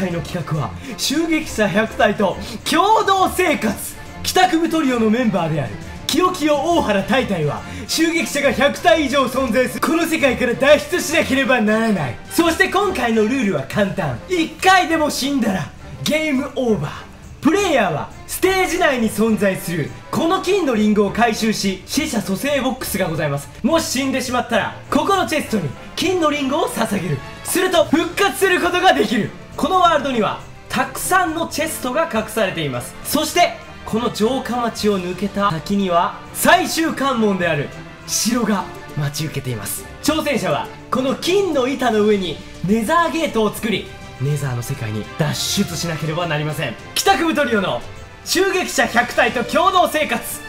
回の企画は襲撃者100体と共同生活。帰宅部トリオのメンバーである清清大原大隊は襲撃者が100体以上存在する。この世界から脱出しなければならない。そして今回のルールは簡単。1回でも死んだらゲームオーバー。プレイヤーはステージ内に存在する。この金のリンゴを回収し死者蘇生ボックスがございます。もし死んでしまったらここのチェストに金のリンゴを捧げる。すると復活することができる。このワールドにはたくさんのチェストが隠されています。そしてこの城下町を抜けた先には最終関門である城が待ち受けています。挑戦者はこの金の板の上にネザーゲートを作りネザーの世界に脱出しなければなりません。帰宅部トリオの襲撃者100体と共同生活。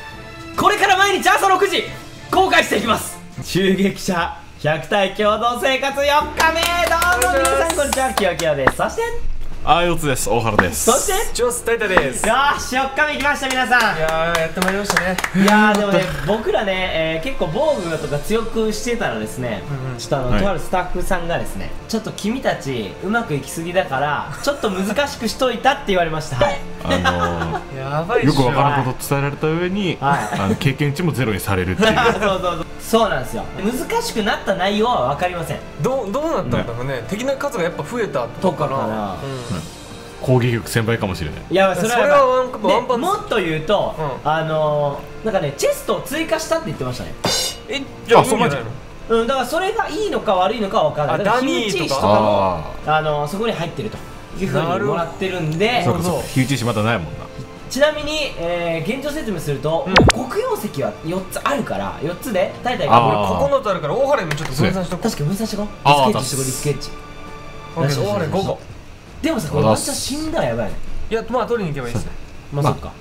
これから毎日朝6時公開していきます。襲撃者100体共同生活4日目どうも皆さんこんにちはキヨキヨです。そしてあー4つです。大原です。そして？ジョスタイタです。いよーし4日目来ました皆さん。やーやってまいりましたね。いやーでもね僕らね、えー結構防具とか強くしてたらですね、うんうん。ちょっとあの、はい。とあるスタッフさんがですねちょっと君たちうまくいきすぎだからちょっと難しくしといたって言われました。はい。あやばいっしょのーよくわからんこと伝えられた上に、はい。あの経験値もゼロにされるっていう。そうそうそうそうなんですよ。難しくなった内容は分かりません。どうどうなったんだろうね。敵の数がやっぱ増えたとかかな。攻撃力1000倍かもしれない。いやそれはそれはワンワンパンもっと言うと、うあのー、なんかねチェストを追加したって言ってましたね。えじゃああそういいんじゃないの？うんだからそれがいいのか悪いのかは分からない。あだからダミー火打ち石とかとかもああのー、そこに入ってるというふうにもらってるんで。あそうか。そう。火打ち石まだないもんなちなみに、えー、現状説明すると、うん。もう黒曜石は4つあるから4つで大体あがー9つあるから大原にもちょっと分散しとこ確か分散してこう。リスケッチしてこうリスケッチ。大原5個。でもさこれワンチャン死んだらやばいね。いやまあ取りに行けばいいですね。まあ、まあ。そっか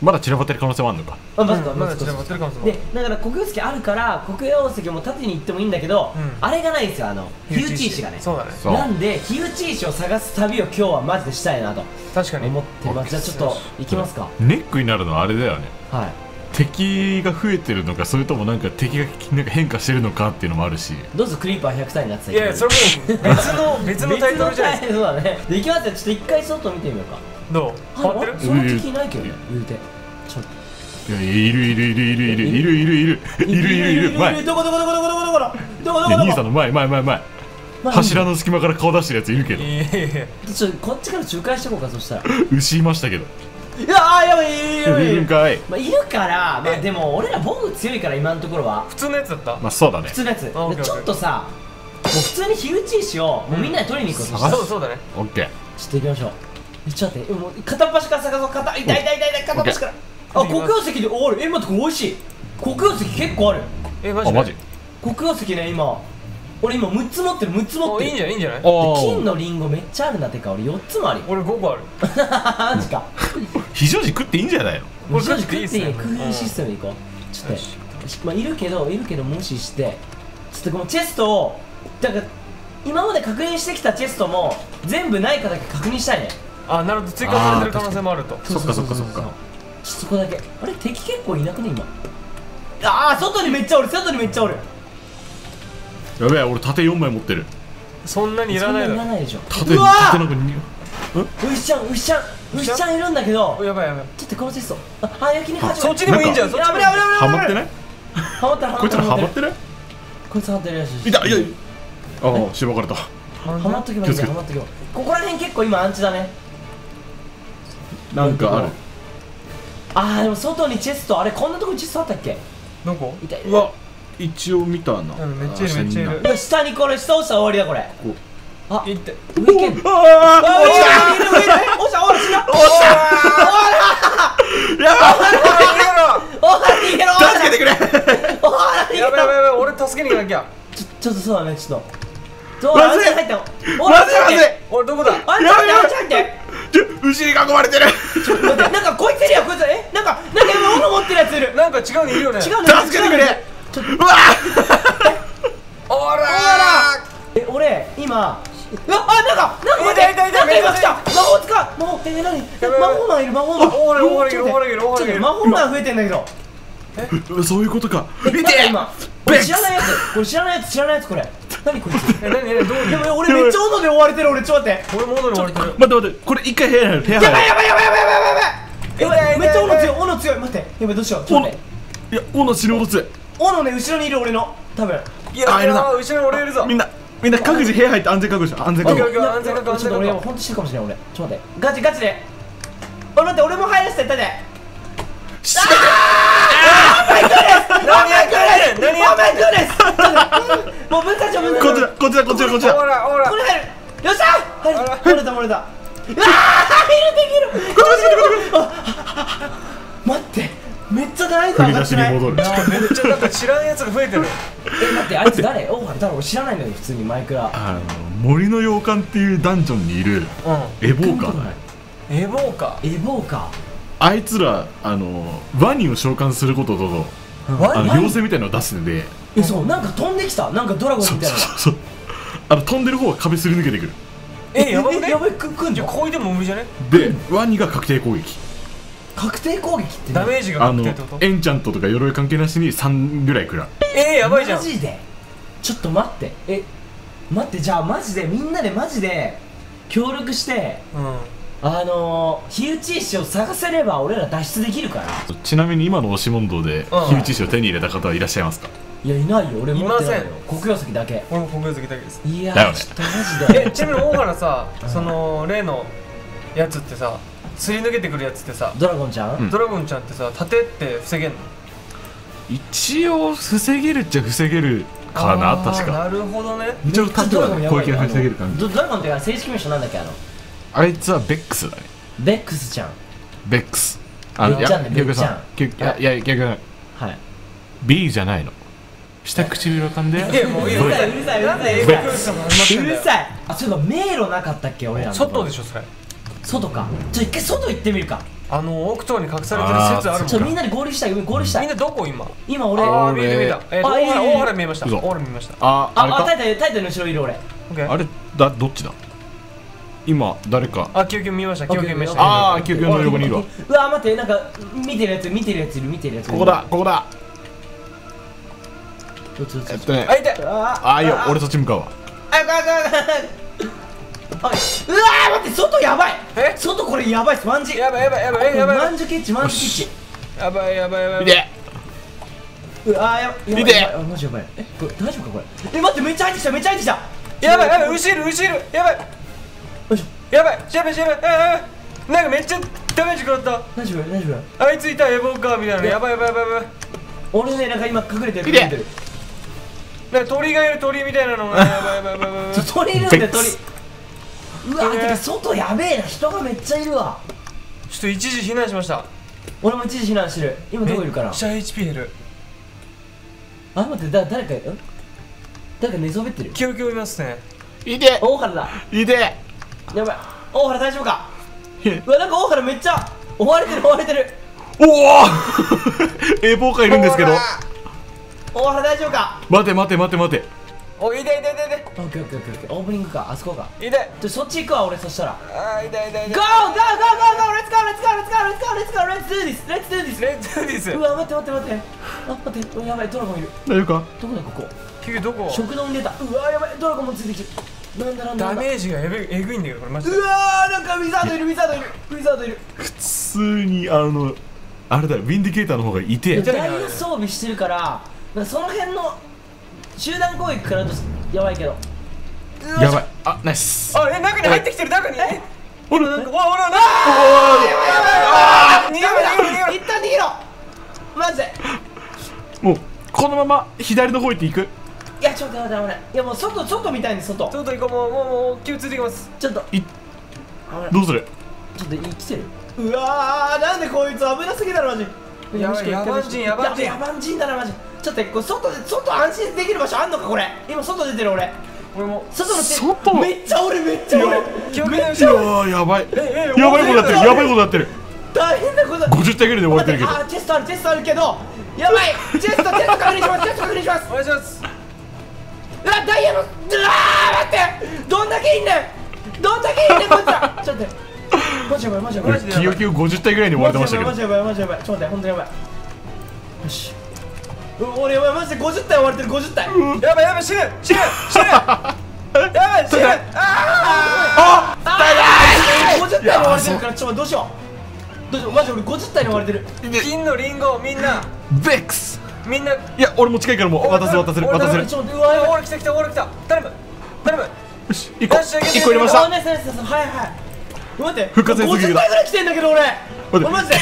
まだ散らばってる可能性もあるのか。あまずかうんまだちょっと待ってるかもしれでだから黒曜石あるから黒曜石も縦に行ってもいいんだけど、うん。あれがないんですよあの火打ち石。がね。そうだね。なんで火打ち石を探す旅を今日はマジでしたいなと確かに。思ってます。じゃあちょっと行きますか。ネックになるのはあれだよね。はい敵が増えてるのかそれともなんか敵がなんか変化してるのかっていうのもあるし。どうぞクリーパー100歳になってたいやいやそれもう別の 別のタイトルじゃないです別のタイトルそうだね。で行きますよ。ちょっと一回外見てみようか。かどう？変わってる？あその敵いないけどね。言うて。ちょっと。いやいるいるいるいるいる。いるいるいる。いるいるいる。いる前。ねどこどこどこどこどこどこどこどこ兄さんの前前前前前柱の隙間から顔出してるやついるけどちょっとこっちから仲介してこうかそしたら牛いましたけどいやーやばいやばいい。るかいまあいるからまあえ。でも俺ら防具強いから今のところは。普通のやつだった？まあそうだね。普通のやつ。ちょっとさもう普通に火打ち石をもうみんなで取りに行こうとそうそうだね。オッケー。っと行きましょう。えちょっと待ってもう片っ端から探そう片痛い痛い痛い痛い片っ端から。あ黒曜石でおる。え待ってこれ美味しい。黒曜石結構ある。えマジマジ？黒曜石ね今俺今6つ持ってる6つ持ってる。おいいんじゃない？いいんじゃない？金のリンゴめっちゃあるんだってか俺4つもあるよ。俺5個ある。マジか。非常時食っていいんじゃないの？これ正直食っていいね。食っていい工夫システムでいこう。ちょっとまあいるけどいるけど無視して。ちょっとこのチェストをだから今まで確認してきたチェストも全部ないかだけ確認したいね。あなるほど。追加されてる可能性もあると。そっかそっかそっか。ちょっとそこだけ。あれ敵結構いなくね今？ああ外にめっちゃおる外にめっちゃおるやべえ俺盾4枚持ってる。そんなにいらないそんないらないでしょ。盾うわ盾なんかにー牛ちゃん牛ちゃん牛ちゃん？いるんだけどおやばいやばい。ちょっとこのチェスト。ああ焼肉始まるそっちにもいいんじゃん。そっちにもやべやべやべハマってない？ハマってる。こいつらハマってる？るこいつハマってるよしよし。いたい。やああしばかれた。ハマっとけばいいんだよハマっとけば。ここら辺結構今アンチだね。なんかある。あーでも外にチェストあれこんなとこにチェストあったっけ？どこ？いたい。うわ一応見たな。うんめっちゃいるめっちゃいる。いや下にこれ下押したら終わりだこれ。こあいって。上行けんのああ上いる上いる落ちたおら死んだやばおら逃げろおら助けてくれおら逃げろやばいやばいやばい俺助けに行かなきゃちょちょっとそうだねちょっとどうまずい入ったまずいまずい俺どこだあれちょって牛に囲まれてるちょっと待ってなんかこいついるよこいつえなんかなんか今斧持ってるやついるなんか違うのいるよね違うの助けてくれちょっとうわおらえ俺今うわあなんかなんか来た魔法使う魔法え何やばい魔法マンいる魔法マンおらおおお魔法マン増えてんだけどーそう。いうことかえ見て今これ知らないやつこれ知らないやつ知らないやつこれ何こいつえ何何どういうやばい俺めっちゃ斧で追われてる俺ちょっと待って俺モードに追われてる待って待ってこれ一回部屋入る部屋やばい入るやばいやばいやばいやばいやばいやばい痛い痛いめっちゃ斧強い斧強い待ってやばいどうしようちょっと待っていや斧死ぬほど強い斧ね後ろにいる俺の。多分。いやいやあいるな。後ろに俺いるぞ。みんなみんな各自部屋入って安全確保しよう安全確保。安全確保安ちょっと俺全確保ほんと死ぬかもしれない俺。ちょっと待って。ガチガチで。俺待って俺も入らせて手で。何やってんねん何やお前どうです。ちょっともうこちらこちらこちらこちら。ほらほら。これ入る。よっしゃ！入れた漏れたうわー入るできる。こっちあ待ってめっちゃ難易度振り出し上がってない？に戻る。めっちゃなんか知らんやつが増えてる。え待ってあいつ誰？オーハル誰？俺知らないのよ普通にマイクラ。あの森の洋館っていうダンジョンにいる。うエボーカーだエボーかエボーかあいつらあのワニを召喚することとワニあの妖精みたいなのを出すんで。えそう。なんか飛んできた？なんかドラゴンそうみたいなそうそうあの飛んでる方は壁すり抜けてくる。えやばくね？えやばい。くくんじゃんこいでも無理じゃね？でワニが確定攻撃確定攻撃ってダメージがあのエンチャントとか鎧関係なしに3ぐらい食らう。えーやばいじゃん。マジで？ちょっと待って。え待ってじゃあマジでみんなでマジで協力してうん。あのー、火打ち石を探せれば俺ら脱出できるから。ちなみに今の押し問答でうん。火打ち石を手に入れた方はいらっしゃいますか？いやいないよ。俺持ってないよ。いま黒曜石だけ。俺も国有的だけです。いやちょっとマジで。えちなみに大原さその例のやつってさすり抜けてくるやつってさドラゴンちゃん、ドラゴンちゃんってさ盾って防げんの一応防げるっちゃ防げるかな確かなるほどね一応盾は攻撃が防げる感じドラゴンって正式名称なんだっけあのあいつはベックスだねベックスちゃんベックスあべっちゃんねいやべっちゃん逆さいや逆はい B じゃないの下唇を噛んでいやもううるさいうるさいうるさいなんで英語教室が始まってうるさいあそういえば迷路なかったっけ俺らの外でしょそれ外か。ちょ一回外行ってみるか。あの奥頭に隠されてる説あるもんちょみんなで合流したい。うん合流したい。みんなどこ今？今俺。ああ見えた見えた。えーと大原見えました。嘘。大原見えました。ああれか？ああタイタイタイタイの後ろいる俺。オッケーあれだどっちだ？今誰か？あ救急見えました。救急見えました。ああ救急の横にいるわ。うわ待ってなんか見てるやつ見てるやついる見てるやつここだここだ。ちょちょちょえっとね。あいて。あああいいよ。俺そっち向かうわ。ああかんあかんあうわー待って外やばい。え？外これやばいっす。マンジやばいやばいやばいやばいマンジュケッチマンジュケッチ。やばいやばいやばい見て。うわーやばい見て。やばい。あマジやばい。えこれ大丈夫かこれ。え待ってめっちゃ入ってきためっちゃ入ってきた。やばいやばい後ろ後ろ。やばい。よいしょ。やばいやばいやばいああなんかめっちゃダメージ食らった。大丈夫大丈夫。あいついたエボーカーみたいなの。やばいやばいやばいやばい。俺ねなんか今隠れてる。隠れてる。なんか鳥がいる鳥みたいなのがやばいやばいやばいやばい。鳥いるんだよ鳥うわてか外やべえな人がめっちゃいるわ。ちょっと一時避難しました。俺も一時避難してる。今どこいるかな？めっちゃ HP 減る。あ待ってだ誰かん？誰か寝そべってる？記憶を見ますね。いて。大原だ。いて。やばい。大原大丈夫か？えうわなんか大原めっちゃ追われてる追われてる。おお。エボーカーいるんですけど。大原大丈夫か？待て待て待て待ておい痛い痛い痛い痛いオッケーオッケーオッケーオッケーオープニングかあそこか痛いちょそっち行くわ俺そしたらあー痛い痛い GO! GO! GO! GO! GO! Let's go! Let's go! Let's go! Let's go! Let's do this! Let's do this! レッドですうわ待って待って待ってあ待ってうわやばいドラゴンいる大丈夫か？どこだここ？救急どこ？食堂に出たうわやばいドラゴンもついてきてるなんだなんだなんだダメージがえぐえぐいんだけどこれマジでうわーなんかウィザードいるウィザードいるウィザードいる普通にあのあれだよウィンディケーターの方がいて痛いダイヤ装備してるからその辺の集団攻撃食らうとやばいけど。やばい。あナイス。あえ中に入ってきてる中に？え？ほらなんかわほらな逃げろ逃げろ一旦逃げろ。マジでもうこのまま左の方行っていく？いやちょっと待って待っていやもう外外みたいに外。ろ外行こうもうもうもう気をついてきますちょっといどうするちょっと生きてるうわーなんでこいつ危なすぎだろマジやばい野蛮人野蛮人いや野蛮人だなマジちょっとこれ外で外安心できる場所あんのかこれ。今外出てる俺。俺も。外の外？めっちゃ俺めっちゃ俺。記憶ないいやばい。ええやばいことなってるやばいことなってる。大変なこと。50体ぐらいで終わってるけど。あチェストあるチェストあるけど。やばい。チェストチェスト確認します。チェスト確認します。お願いします。うわダイヤのうわー待って。どんだけいんねん。どんだけいんねんこいつら。ちょっと待って。マジやばいマジやばい。マジで記憶50体ぐらいに終わってましたけど。マジやばいマジやばい。ちょっと待って本当にやばい。よしう俺マジで50体追われてる50体。やばいやばい死ぬ死ぬ死ぬ やばい死ぬあああ50体に追われてるからちょっとどうしよう。どうしようマジ俺50体に追われてる。ー金のリンゴみんなベックス。みんないや俺も近いからもう渡す渡せる俺渡せる。ちょっとうわやばい。オーラ来た来たオーラ来た。頼む頼む。よし1個よしあげて1個入れはいはい。待って復活50体ぐらい来てんだけど俺。待って。俺マジで。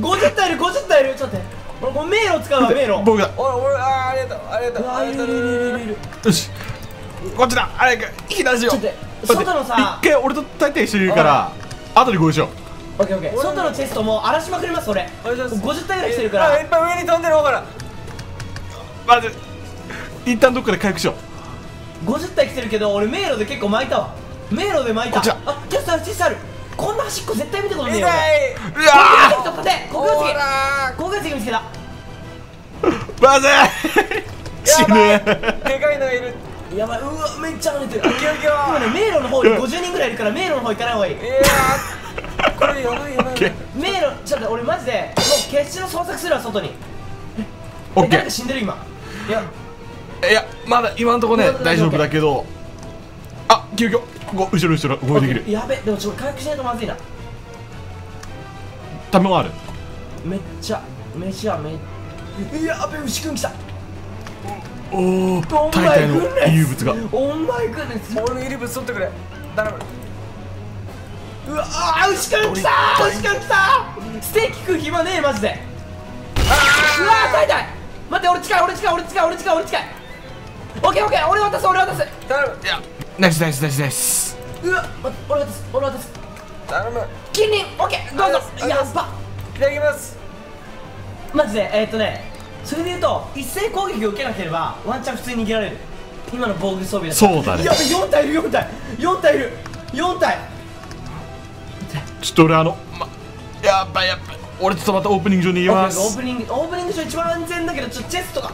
50体いる50体いる。ちょっと待って俺これ迷路使うわ迷路。僕だ。おい俺あーありがとうありがとうありがとう。よし。こっちだ。早く避難しようちょっと待って外のさ。一回俺と大体一緒にいるから後で合意しよオッケーオッケー。外のチェストも荒らしまくります俺。ありがとうございます。50体ぐらい来てるから。あいっぱい上に飛んでる方から。うまず一旦どっかで回復しよ50体来てるけど俺迷路で結構巻いたわ。迷路で巻いた。こっちだ。あチェストあるチェストあるこんな端っこ絶対見てこない。痛いよ俺ううわ国立国立ほら国立見つけた。ーまずい。死ぬ。でかいのがいる。やばい。うわめっちゃ跳ねてるギョギョ今ね迷路の方に50人ぐらいいるから迷路の方行かない方がいい。いやー。これやばいやばい 迷路ちょっと俺マジでもう決死の捜索するわ外に。え誰かオッケー。死んでる今。いや。いやまだ今のとこね大丈夫だけど。あ救急ここ後ろ後ろ合意できるやべでもちょっと回復しないとまずいな。卵ある。めっちゃ飯はめやべ牛くん来た。おお大体の遺留物が。オンマイグッネス俺の遺留物取ってくれ。頼む。うわあー牛くん来たー牛くん来たー。ステーキ食う暇ねえマジで。うわー痛い痛い。待って俺近い俺近い俺近い俺近い俺近い。オッケーオッケー俺渡す俺渡す。頼む。いやナイスナイスナイスナイス。うわ俺渡す俺渡す。頼む。金輪オッケーどうぞ。あやっば。いただきます。マジでえー、っとねそれで言うと一斉攻撃を受けなければワンチャン普通に逃げられる。今の防具装備だそうだね。やべ4体いる4体。4体いる。4体。ちょっと俺あのまやばいやばい。俺ちょっとまたオープニング上に言いまオーすプニングオープニング上一番安全だけどちょっとチェストが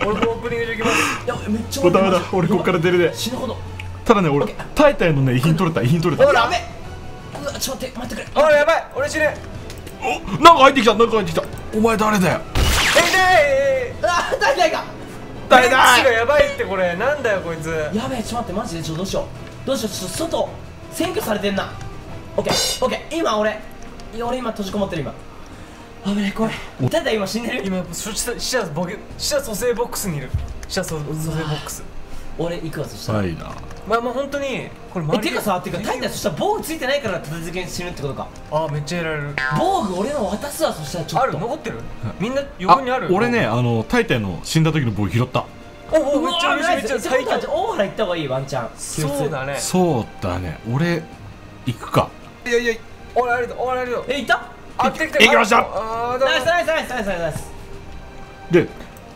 俺もオープニングで行きます。いやめっちゃもうダメだ俺こっから出るで。死ぬほど。ただね俺タイタイのね遺品取れた遺品取れた。やべ。うわちょっと待って待ってくれ。おいやばい。俺死ぬ。おなんか入ってきたなんか入ってきた。お前誰だよ。痛いあー大体か。メンチがやばいってこれ。なんだよこいつ。やべえちょっと待ってマジでちょっとどうしよう。どうしようちょっと外占拠されてんな。オッケーオッケー。今俺俺今閉じこもってる今危ねえ怖い。ただ今死んでる。今死者死者ボケ死者蘇生ボックスにいる。死者蘇蘇生ボックス。俺行くわそしたら。はいな。まあまあ本当にこれえてかさてかタイタンそしたら防具ついてないから立て続けに死ぬってことか。あめっちゃやられる。防具俺の渡すわそしたらちょっあとる残ってる？みんな横にある？俺ねあのタイタイの死んだ時の僕拾った。おおめっちゃめっちゃ最強強大原行った方がいいワンチャンそうだね。そうだね。俺行くか。いやいや俺ありがとう俺ありがとう。えいた？行きましたナイスナイスナイスナイスナイス。で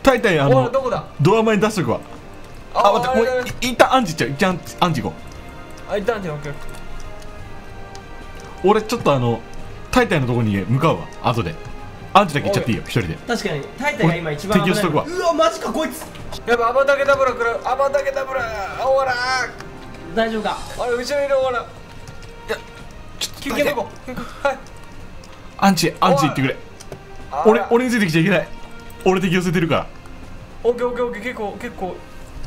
タイタイあおのいどこだ？ドア前に出しとくわあ待ってもうい一旦アンチいっちゃう。一旦アンチ行こあいったんじゃんオッケー。う俺ちょっとあのタイタイのとこに向かうわ。後で。アンチだけ行っちゃっていいよ。一人で。確かにタイタンが今一番敵をしとくわ。うわマジかこいつ。やばいアバタケダブラくらアバタケダブラおら大丈夫か？あれ後ろにいるおらちょっと休憩どこ休憩はいアンチアンチ行ってくれ。あ俺俺についてきちゃいけない。俺敵寄せてるから。オッケーオッケーオッケー。結構結構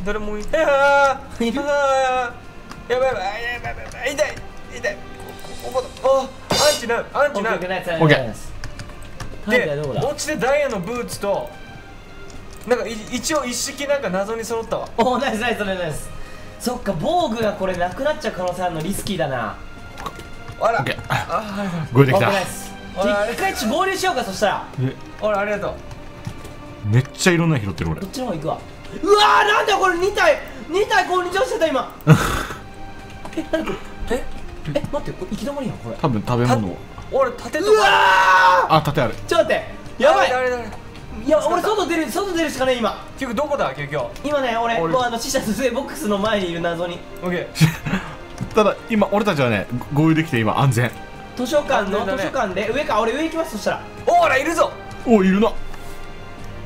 誰もいない。あー。いるあーやばい。やばいやばいやばい。痛い痛い。こここあアンチなアンチなオッケーで落ちてダイヤのブーツとなんかい一応一式なんか謎に揃ったわ。おーナイスナイスナイスナイス。そっか防具がこれなくなっちゃう可能性あるのリスキーだな。あら。オッケー。あごえてきた一回ちょっと合流しようかそしたら。であらありがとう。めっちゃいろんなの拾ってる俺。どっちの方行くわ。うわーなんだよこれ2体。2体こんにちはしてた今。え何これええ待ってこれ行き止まりやんこれ。多分食べ物。を俺盾とうわあ盾ある。ーちょっと待って。やばい。いや俺外出る外出るしかねえ今。結局どこだ結局？今ね俺俺。もうあの死者蘇生ボックスの前にいる謎に。オッケー。ただ今俺たちはね合流できて今安全図書館の図書館で上か俺上行きますそしたら。おらいるぞ。おいるな。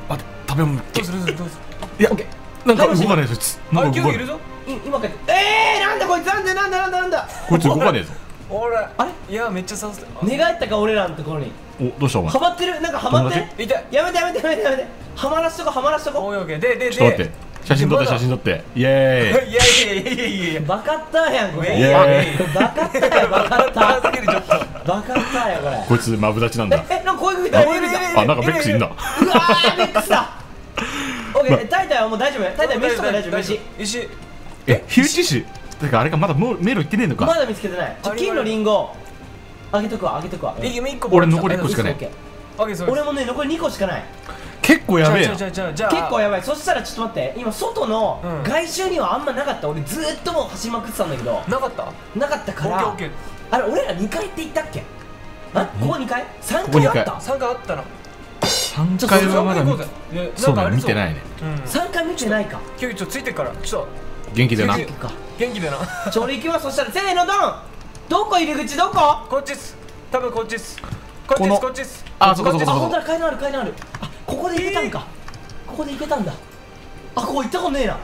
待って食べ物どうするどうするいやオッケなんか動かねえそいつ。なんか動かね結構いる今帰って。えーなんだこいつなんだなんだなんだ。なんだえこいつ動かねえぞ。俺あれ？いやめっちゃ刺す。寝返ったか俺らのところに。おどうしたお前？ハマってる？なんかハマってる？友痛い。やめてやめてやめてやめて。ハマらしとこハマらしとこ。おいおいででで。ちょっと待って写真撮って写真撮って。イエーイ。いやいやいやいやいやバカッターやんこれ。いや。いやこれバカッターやバカッター高すぎるちょっとバカッターやこれ。こいつマブダチなんだ。ええなんか声かけた声かけたあなんかベックスいんだうわーベックスだオッケータイタイはもう大丈夫タイタイ飯とか大丈夫飯石え火打ち石てかあれかまだもう迷路行ってねえのかまだ見つけてない金のリンゴあげとくわあげとくわ俺残り一個しかない俺もね残り2個しかない結構やべえな。結構やばい。そしたらちょっと待って。今外のうん。外周にはあんまなかった。俺ずーっともう走りまくってたんだけど。なかった？なかったからオッケーオッケー。あれ俺ら2階って言ったっけ？あここ2階 ?3 ここ二階。階あった？三回あったな。3階はまだそうだなんかあり見てないね。うん。3階見てないか。キュウちょついてっから。ちょっ元気でな。元気でな。ちょ俺行きます。そしたらせーのドン！どこ？入り口どこ？あこっちっす。多分こっちっす。こっちっすこっちっす。あそこそこそこだ。階段ある階段ある。あここで行けたんか。ここで行けたんだ。あここ行ったことねえな。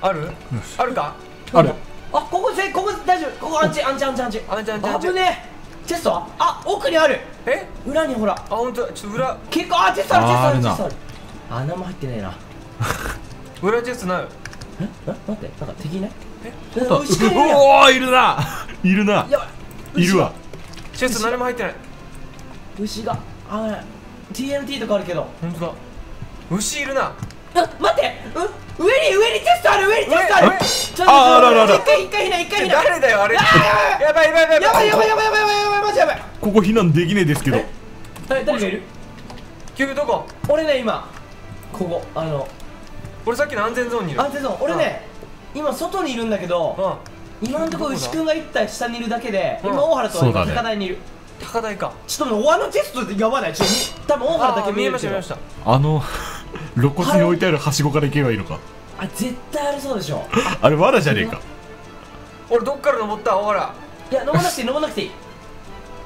ある？あるか？ある。あここぜここ大丈夫。ここアンチアンチアンチアンチアンチアンチアンチ危ねえ。チェスト？はあ奥にある。え？裏にほら。あ本当だ。ちょっと裏。結構あチェストあるチェストあるチェストある。あ何も入ってねえな。裏チェストない？え？え？待ってなんか敵いない？え？えう牛がいるや。んおーいるな。いるな。いいるわ。チェスト何も入ってない。牛が。あ危ない TNT とかあるけど。本当だ。牛いるな。あ待って。う上に上にチェストある上にチェストある。ちょっとああるあるある。一回一回避難一回避難誰だよあれ。あやばいやばいやばいやばいやばいやばいやばいやばいやばいマジやばいここ避難できねえですけど誰誰がいるキュウどこ俺ね今ここあの俺さっきの安全ゾーンにいるあでそう俺ね今外にいるんだけどうん今のとこ牛くんが一体下にいるだけでうん今大原と高台にいる高台か。ちょっとねおあのテストってやばない？ちょっと多分大原だけあ見えました見えました。あの 露骨に置いてあるはしごから行けばいいのか。あ絶対ありそうでしょ。あれ罠じゃねえか。俺どっから登った？ほらいや登らなくていい。登らなくていい。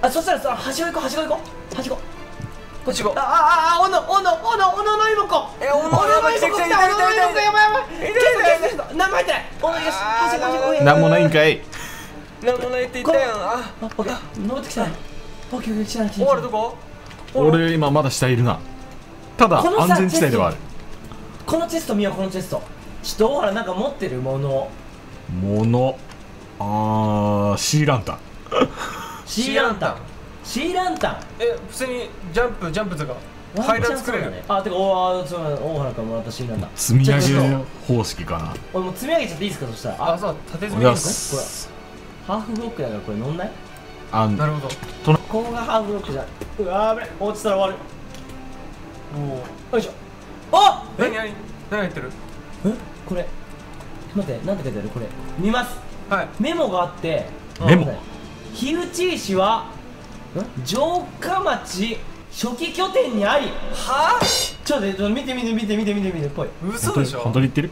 あそしたらさはしご行こうはしご行こう。はしご。こっち行こあああおのおのおのおのの妹子えおのおのの妹子来た。おのの妹子やばいやばい痛い痛い痛い痛い。何も入ってないおのよし。はしごはしご。上なんもないんかい。なんもないって言ったやんああ登ってきた。ねオッケーオッケー来たね来たね大原どこ？俺今まだ下いるな。ただ安全地帯ではある。このチェスト見ようこのチェスト。ちょっと大原なんか持ってるもの。ものあーシーランタン。シーランタン。シーランタン。え普通にジャンプジャンプとか階段作れる？ねあてか大原からもらったシーランタン。積み上げと方式かな。俺もう積み上げちゃっていいですかそしたら。あそう縦積みにす。ハーフブロックだからこれ乗んない？あなるほどここがハーフブロックじゃんうわー危ない落ちたら終わおおるよいしょ。あ何何何入ってる？えこれ待ってなんて書いてあるこれ見ます。はい。メモがあってメモ？火打ち石はん城下町初期拠点にありは？ちょっと待ってちょっと見て見て見て見て見て見てこい。嘘でしょ？本当に言ってる？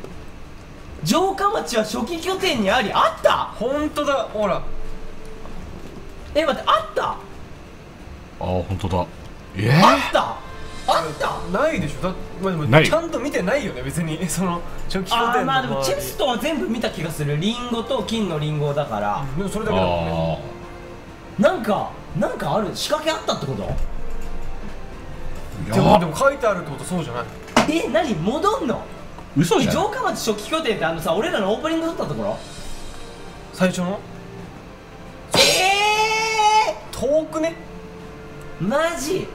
城下町は初期拠点にありあった？本当だ。ほら。え待ってあった？あー本当だ。えあった？あった？ないでしょ？だまあでもちゃんと見てないよね別に。その初期まあでもチェストは全部見た気がする。リンゴと金のリンゴだから。でもそれだけだもんね。あなんかなんかある？仕掛けあったってこと？でもでも書いてあるってことそうじゃない。え何？戻んの？え嘘じゃん。城下町初期拠点ってあのさ俺らのオープニング撮ったところ？最初の？え遠くね？ー、マジ？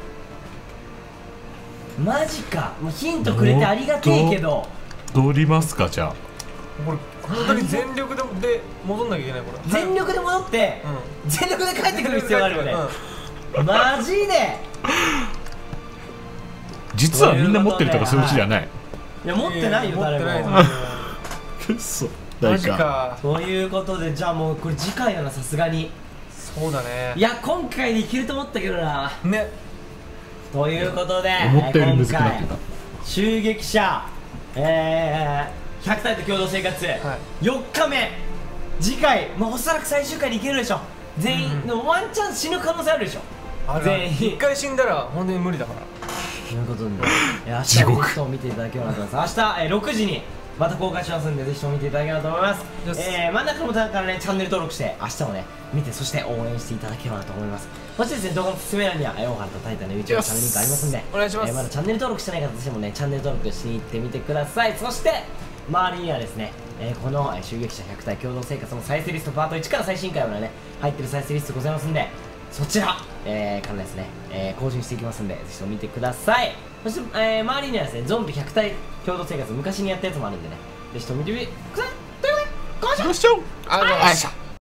マジか。もうヒントくれてありがてえけど。戻りますかじゃあ。これ本当に全力でで戻んなきゃいけないこれ。全力で戻って、う全力で帰ってくる必要があるよね、うんマジで。実はみんな持ってるとかそういううちじゃない。いや持ってないよ持ってない誰も 嘘。マジか。ということでじゃあもうこれ次回だなさすがにそうだね。いや今回でいけると思ったけどな。ね。ということで思ったより今難くなった。襲撃者えー、100体と共同生活、4日目。次回、まあ、おそらく最終回にいけるでしょ。全員、うん。でもワンチャン死ぬ可能性あるでしょ。全員。一回死んだら本当に無理だから。ということで、えー明日ゲストを見ていただければと思います。明日、えー、6時にまた公開しますんでぜひとも見ていただければと思います。えー、真ん中のボタンからねチャンネル登録して明日もね見てそして応援していただければなと思います。そしてですね動画の説明欄には大原とタイタンの YouTube チャンネルリンクありますんでお願いします。えーまだチャンネル登録してない方としてもねチャンネル登録しに行ってみてください。そして周りにはですね、えーこの、えー襲撃者100体共同生活の再生リストパート1から最新回までね入ってる再生リストございますんでそちら、えー、からですね、えー更新していきますんでぜひとも見てくださいそして、えー周りにはですねゾンビ100体共同生活昔にやったやつもあるんでね。ぜひとも見てみてください。ということでご視聴ありがとうございました